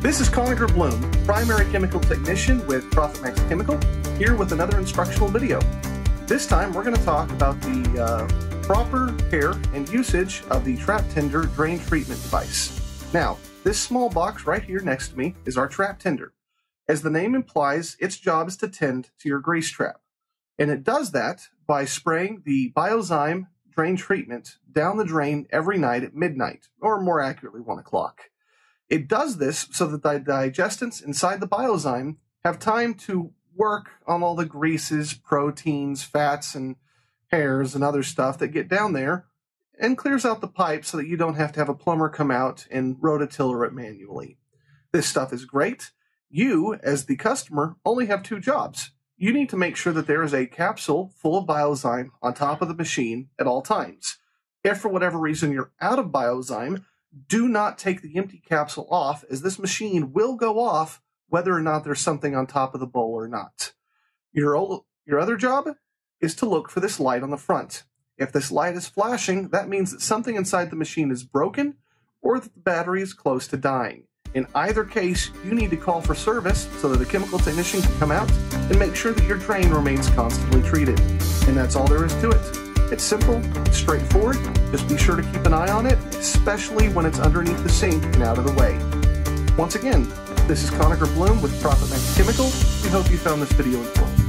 This is Conagher Bluhm, primary chemical technician with ProfitMax Chemical, here with another instructional video. This time we're going to talk about the uh, proper care and usage of the Trap Tender drain treatment device. Now, this small box right here next to me is our trap tender. As the name implies, its job is to tend to your grease trap. And it does that by spraying the Biozyme drain treatment down the drain every night at midnight, or more accurately, 1 o'clock. It does this so that the digestants inside the Biozyme have time to work on all the greases, proteins, fats, and hairs and other stuff that get down there and clears out the pipe so that you don't have to have a plumber come out and rototiller it manually. This stuff is great. You, as the customer, only have two jobs you need to make sure that there is a capsule full of Biozyme on top of the machine at all times. If for whatever reason you're out of Biozyme, do not take the empty capsule off, as this machine will go off whether or not there's something on top of the bowl or not. Your, your other job is to look for this light on the front. If this light is flashing, that means that something inside the machine is broken or that the battery is close to dying. In either case, you need to call for service so that a chemical technician can come out and make sure that your drain remains constantly treated. And that's all there is to it. It's simple, straightforward, just be sure to keep an eye on it, especially when it's underneath the sink and out of the way. Once again, this is Conagher Bluhm with ProfitMax Chemical. We hope you found this video informative.